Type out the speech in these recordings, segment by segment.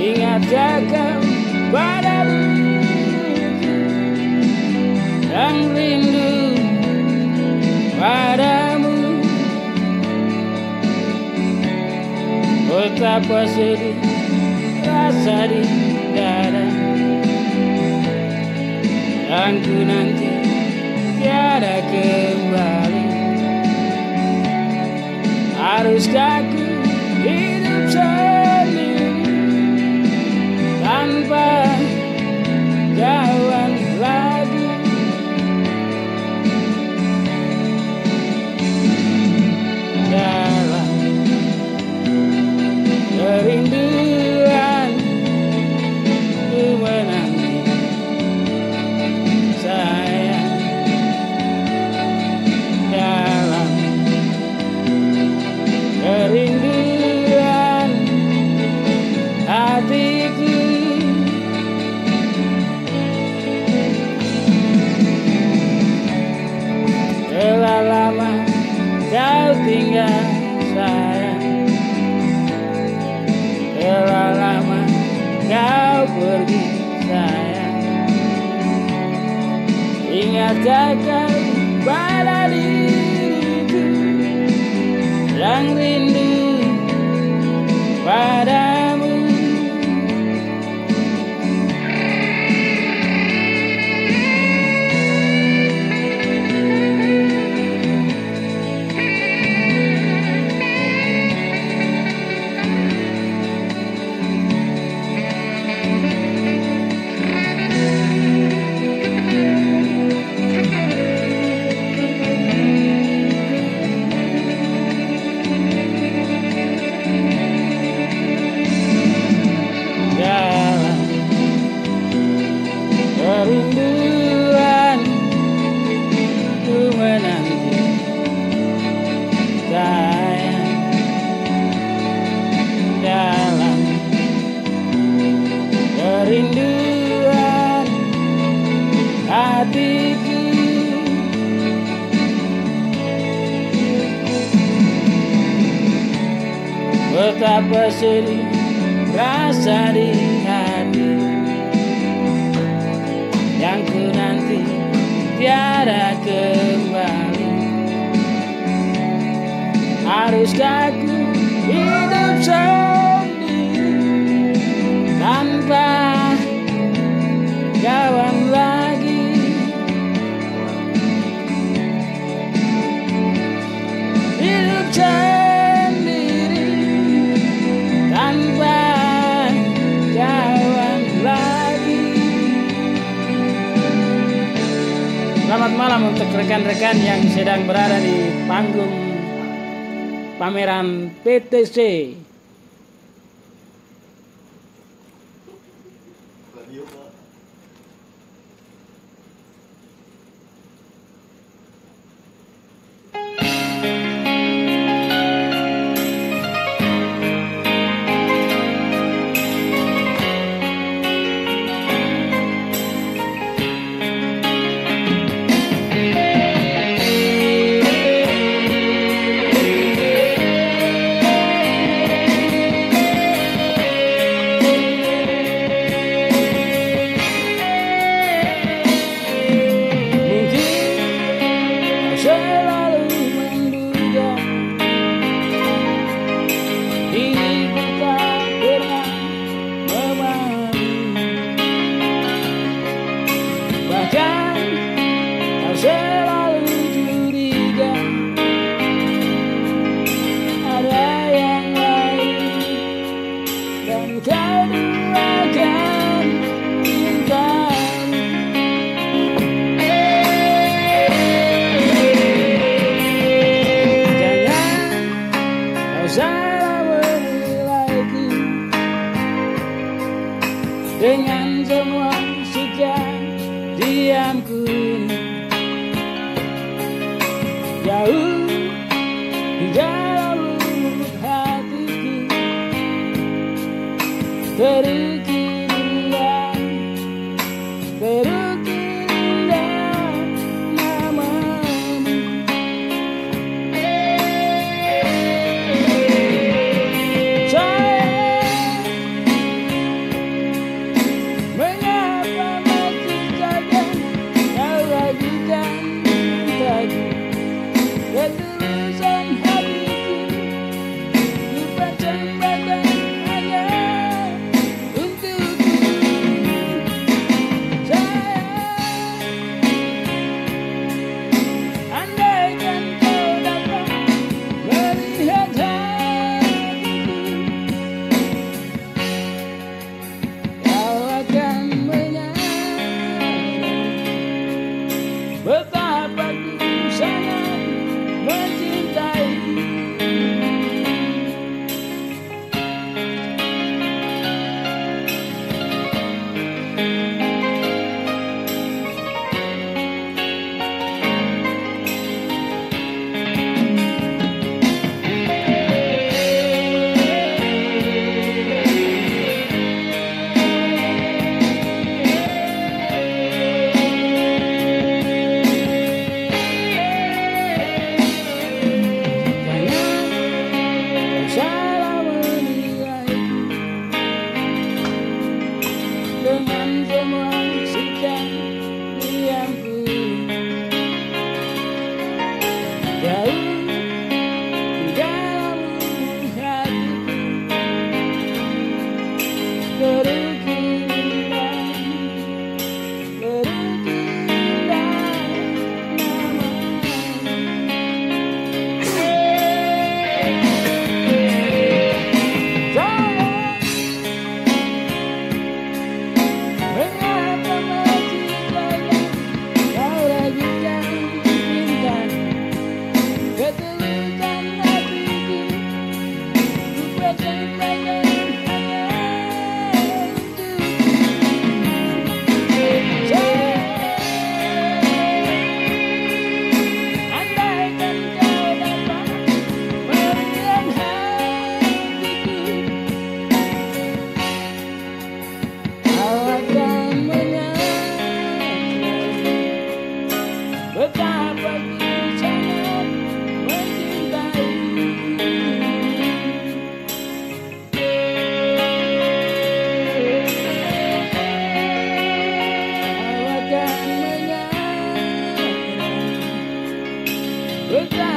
Ingat jaga pada yang rindu padamu. Betapa sedih rasa di dada. Dan ku nanti tiada kembali. Haruskah ku hidup Yang rindu padamu betapa sedih rasa di hati. Yang ku nanti tiada kembali. Haruskah ku hidup sendiri tanpa kawan Malam untuk rekan-rekan yang sedang berada di panggung pameran PTC.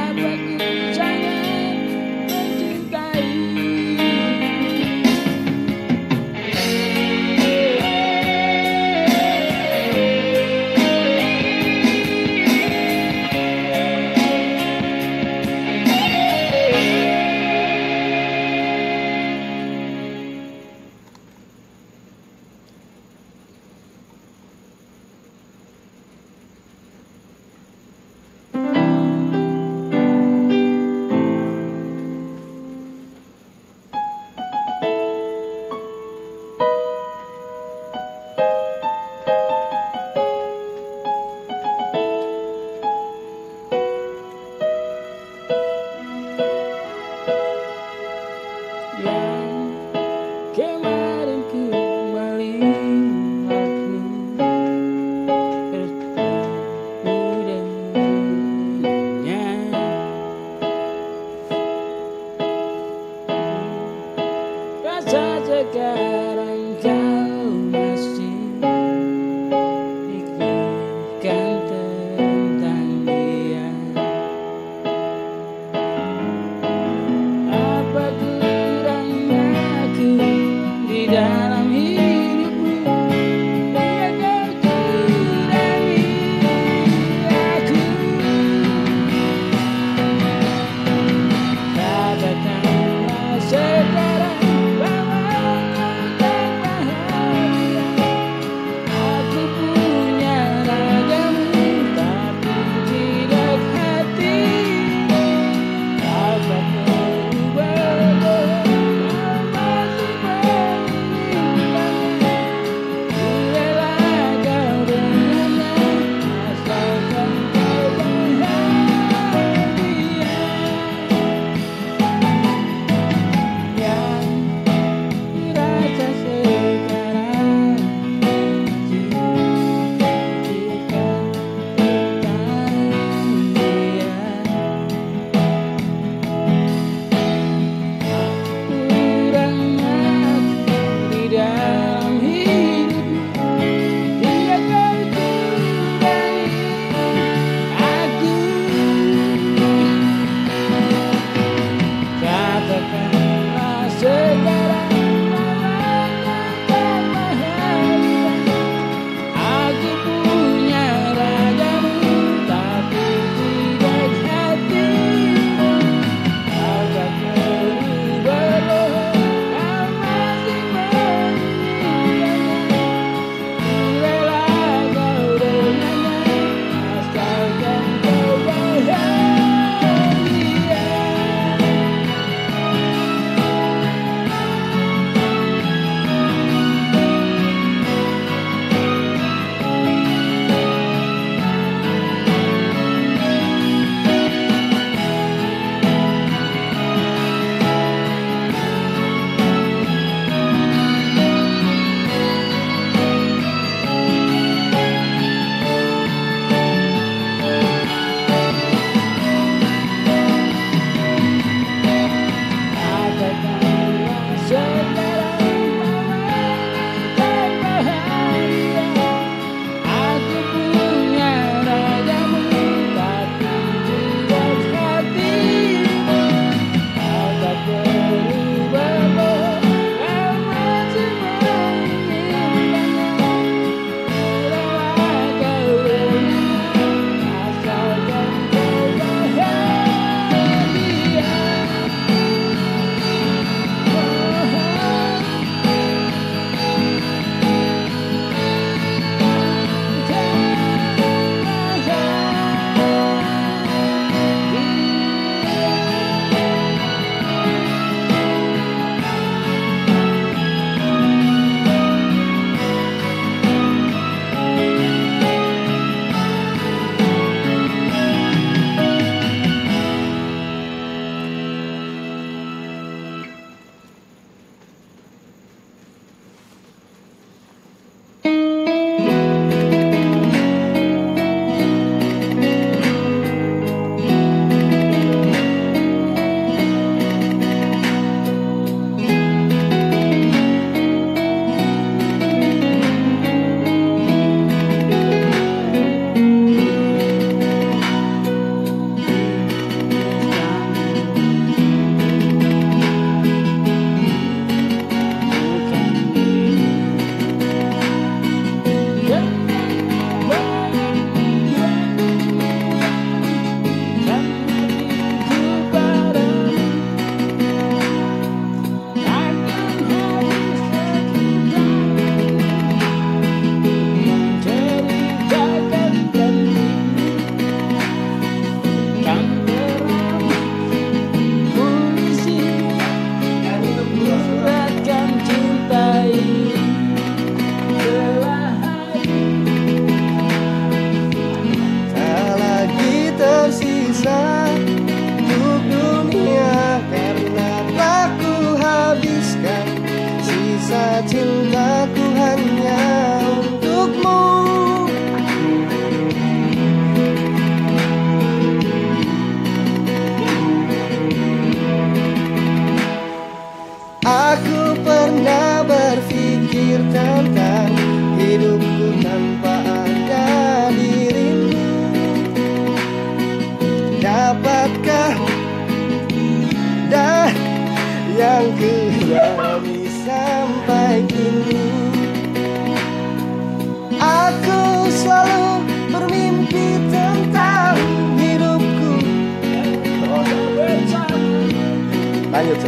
I break you, yang kualami sampai kini Aku selalu bermimpi tentang hidupku. Lanjut,